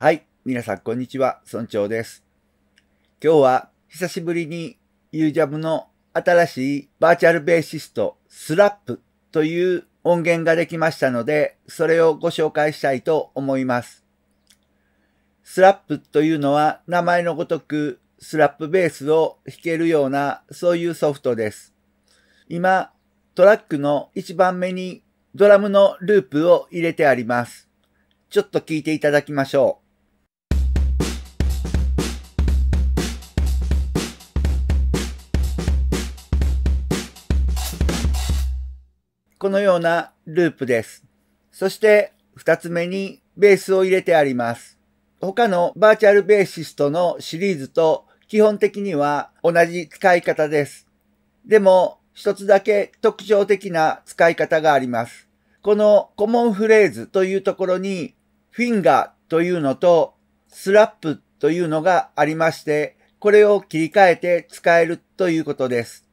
はい。皆さん、こんにちは。村長です。今日は、久しぶりに UJAM の新しいバーチャルベーシスト、スラップという音源ができましたので、それをご紹介したいと思います。スラップというのは、名前のごとく、スラップベースを弾けるような、そういうソフトです。今、トラックの一番目にドラムのループを入れてあります。ちょっと聞いていただきましょう。このようなループです。そして、二つ目にベースを入れてあります。他のバーチャルベーシストのシリーズと基本的には同じ使い方です。でも、一つだけ特徴的な使い方があります。このコモンフレーズというところに、フィンガーというのとスラップというのがありまして、これを切り替えて使えるということです。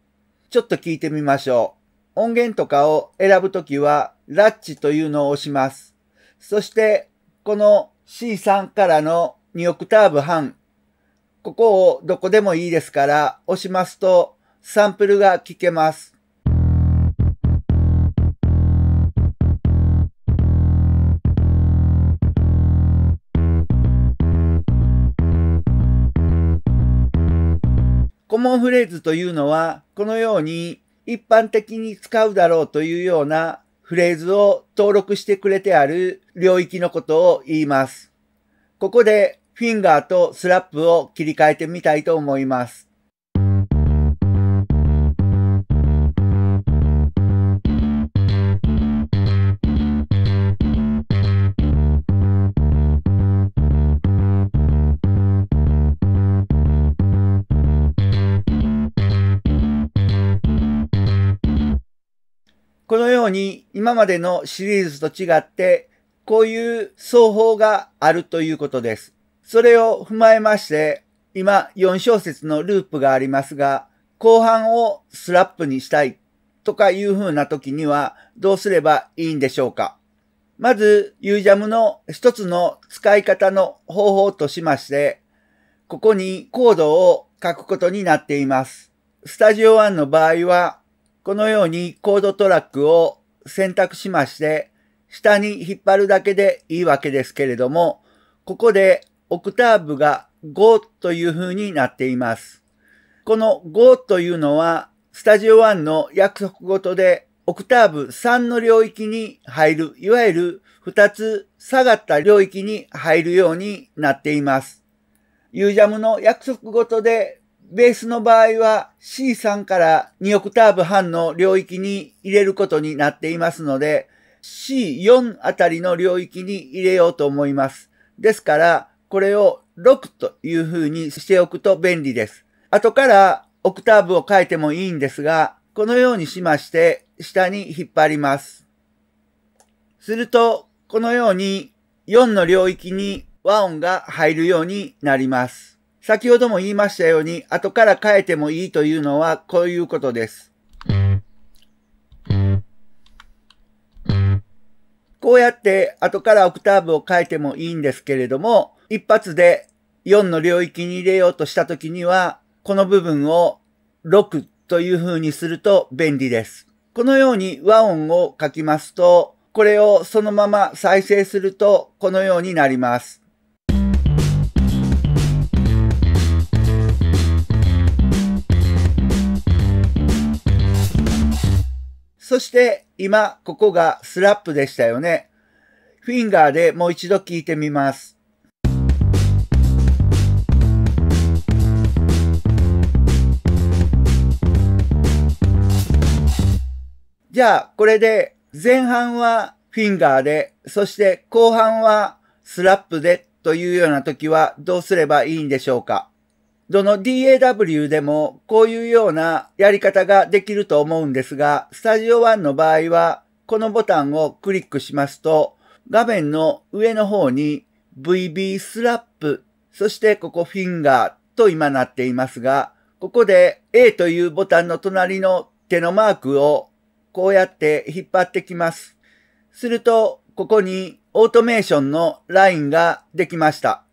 ちょっと聞いてみましょう。音源とかを選ぶときは、ラッチというのを押します。そして、この C3 からの2オクターブ半、ここをどこでもいいですから押しますと、サンプルが聞けます。コモンフレーズというのは、このように一般的に使うだろうというようなフレーズを登録してくれてある領域のことを言います。ここでフィンガーとスラップを切り替えてみたいと思います。に今までのシリーズと違って、こういう奏法があるということです。それを踏まえまして、今4小節のループがありますが、後半をスラップにしたいとかいう風な時にはどうすればいいんでしょうか。まず、ユージャムの一つの使い方の方法としまして、ここにコードを書くことになっています。スタジオ1の場合は、このようにコードトラックを選択しまして、下に引っ張るだけでいいわけですけれども、ここでオクターブが5という風になっています。この5というのは、スタジオ1の約束ごとで、オクターブ3の領域に入る、いわゆる2つ下がった領域に入るようになっています。ユージャムの約束ごとでベースの場合は C3 から2オクターブ半の領域に入れることになっていますので C4 あたりの領域に入れようと思います。ですからこれを6という風にしておくと便利です。後からオクターブを変えてもいいんですがこのようにしまして下に引っ張ります。するとこのように4の領域に和音が入るようになります。先ほども言いましたように、後から変えてもいいというのはこういうことです。こうやって後からオクターブを変えてもいいんですけれども、一発で4の領域に入れようとしたときには、この部分を6という風にすると便利です。このように和音を書きますと、これをそのまま再生するとこのようになります。そして今ここがスラップでしたよね。フィンガーでもう一度聞いてみます。じゃあこれで前半はフィンガーで、そして後半はスラップでというような時はどうすればいいんでしょうか？どの DAW でもこういうようなやり方ができると思うんですが、スタジオ1の場合はこのボタンをクリックしますと画面の上の方に VB スラップ、そしてここフィンガーと今なっていますが、ここで A というボタンの隣の手のマークをこうやって引っ張ってきます。すると、ここにオートメーションのラインができました。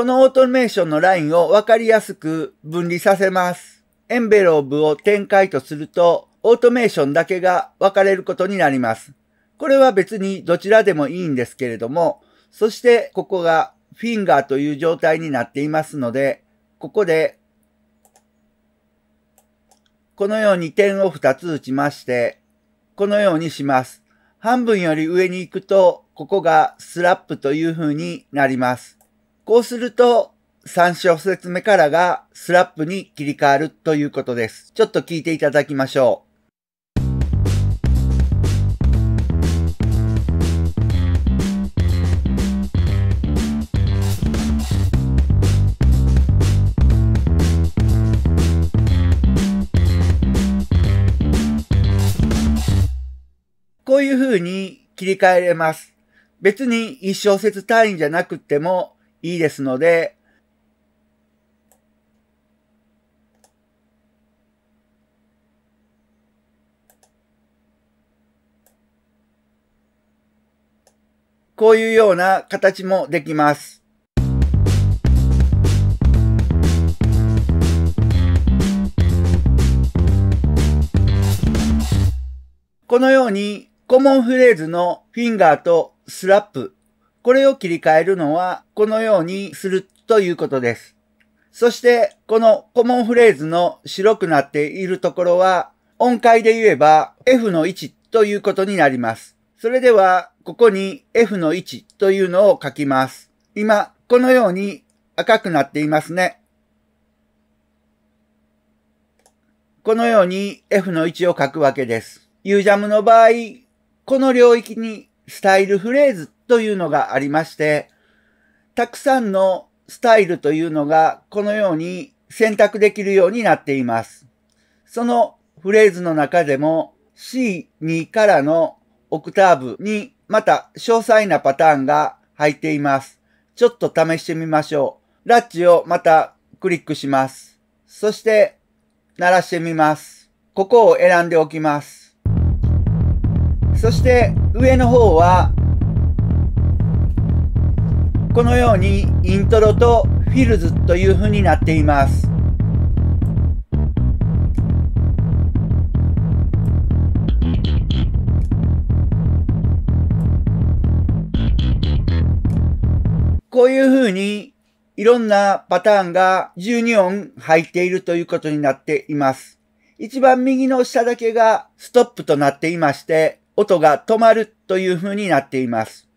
このオートメーションのラインをわかりやすく分離させます。エンベロープを展開とすると、オートメーションだけが分かれることになります。これは別にどちらでもいいんですけれども、そしてここがフィンガーという状態になっていますので、ここで、このように点を2つ打ちまして、このようにします。半分より上に行くと、ここがスラップという風になります。こうすると、3小節目からがスラップに切り替わるということです。ちょっと聞いていただきましょう。こういう風に切り替えれます。別に一小節単位じゃなくてもいいですので、こういうような形もできます。このようにコモンフレーズのフィンガーとスラップ、これを切り替えるのはこのようにするということです。そしてこのコモンフレーズの白くなっているところは音階で言えば F の1ということになります。それではここに F の1というのを書きます。今このように赤くなっていますね。このように F の1を書くわけです。ユージャムの場合、この領域にスタイルフレーズというのがありまして、たくさんのスタイルというのがこのように選択できるようになっています。そのフレーズの中でも C2 からのオクターブにまた詳細なパターンが入っています。ちょっと試してみましょう。ラッチをまたクリックします。そして鳴らしてみます。ここを選んでおきます。そして上の方はこのようにイントロとフィルズという風になっています。こういう風にいろんなパターンが12音入っているということになっています。一番右の下だけがストップとなっていまして、音が止まるという風になっています。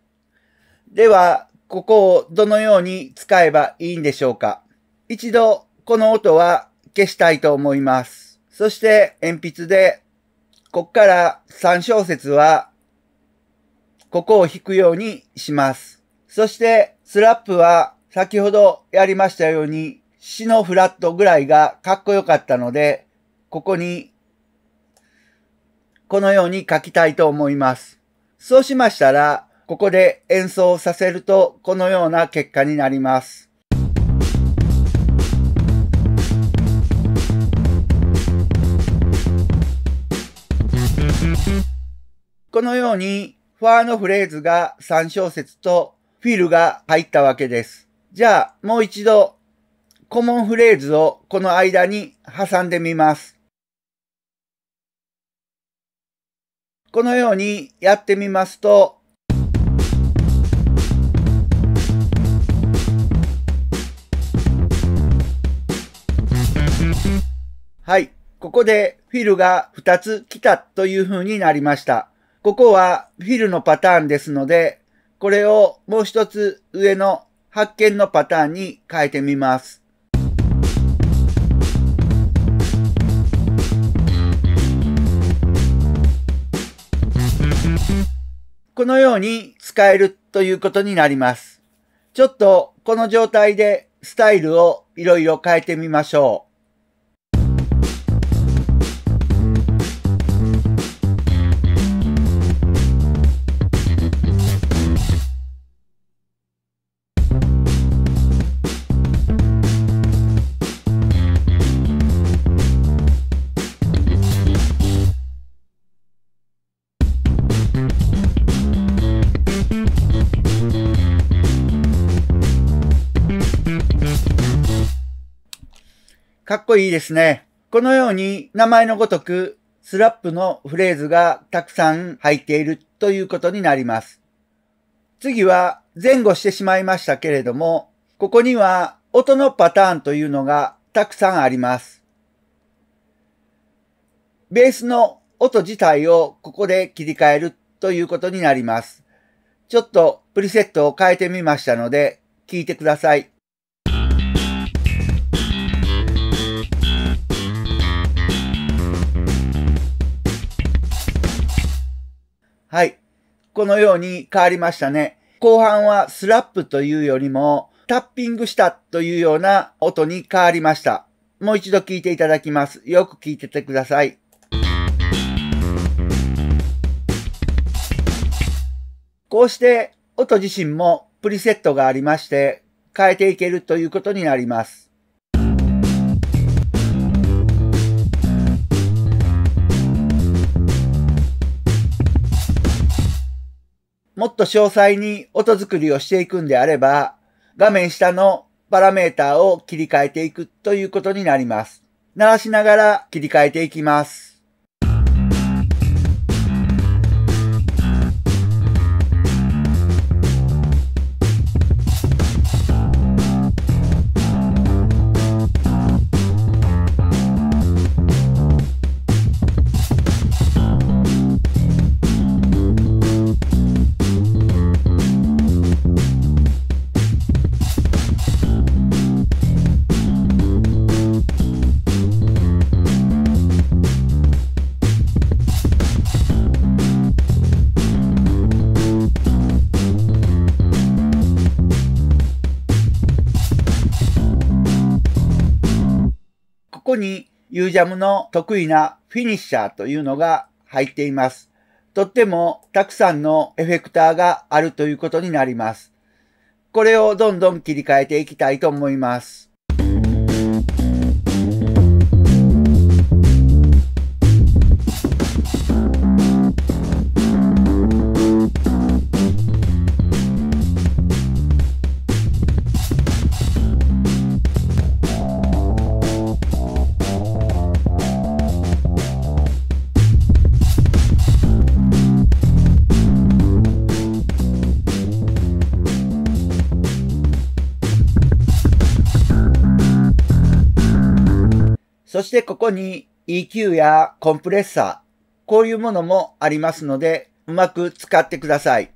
では、ここをどのように使えばいいんでしょうか？一度、この音は消したいと思います。そして、鉛筆で、こっから3小節は、ここを弾くようにします。そして、スラップは、先ほどやりましたように、シのフラットぐらいがかっこよかったので、ここにこのように書きたいと思います。そうしましたら、ここで演奏させるとこのような結果になります。このようにファーのフレーズが3小節とフィルが入ったわけです。じゃあもう一度コモンフレーズをこの間に挟んでみます。このようにやってみますと、はい。ここでフィルが2つ来たという風になりました。ここはフィルのパターンですので、これをもう一つ上の発見のパターンに変えてみます。このように使えるということになります。ちょっとこの状態でスタイルをいろいろ変えてみましょう。かっこいいですね。このように名前のごとくスラップのフレーズがたくさん入っているということになります。次は前後してしまいましたけれども、ここには音のパターンというのがたくさんあります。ベースの音自体をここで切り替えるということになります。ちょっとプリセットを変えてみましたので、聞いてください。はい。このように変わりましたね。後半はスラップというよりもタッピングしたというような音に変わりました。もう一度聞いていただきます。よく聞いててください。こうして音自身もプリセットがありまして変えていけるということになります。もっと詳細に音作りをしていくんであれば、画面下のパラメーターを切り替えていくということになります。鳴らしながら切り替えていきます。こに U ジャムの得意なフィニッシャーというのが入っています。とってもたくさんのエフェクターがあるということになります。これをどんどん切り替えていきたいと思います。そしてここに EQ やコンプレッサー、こういうものもありますので、うまく使ってください。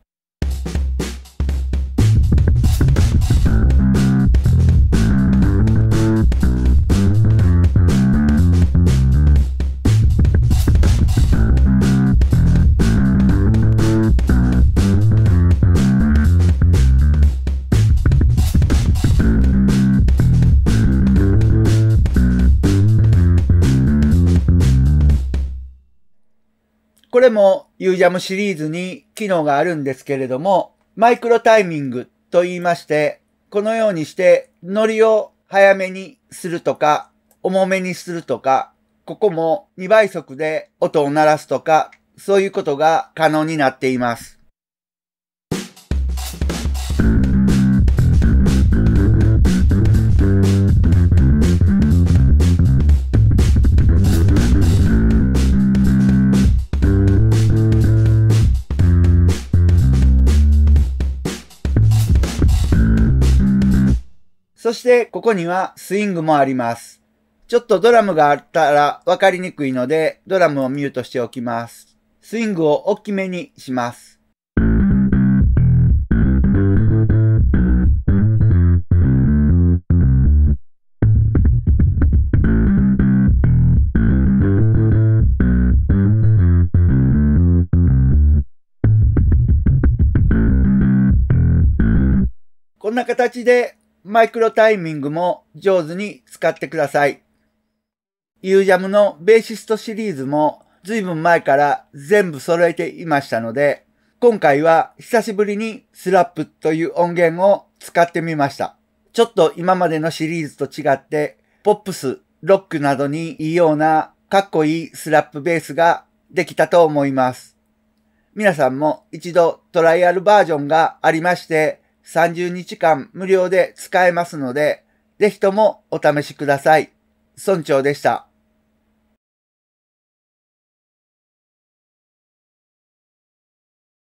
これも UJAM シリーズに機能があるんですけれども、マイクロタイミングと言いまして、このようにしてノリを早めにするとか、重めにするとか、ここも2倍速で音を鳴らすとか、そういうことが可能になっています。してここにはスイングもあります。ちょっとドラムがあったらわかりにくいのでドラムをミュートしておきます。スイングを大きめにします。こんな形でマイクロタイミングも上手に使ってください。ユージャムのベーシストシリーズも随分前から全部揃えていましたので、今回は久しぶりにスラップという音源を使ってみました。ちょっと今までのシリーズと違って、ポップス、ロックなどにいいようなかっこいいスラップベースができたと思います。皆さんも一度トライアルバージョンがありまして、30日間無料で使えますので、ぜひともお試しください。村長でした。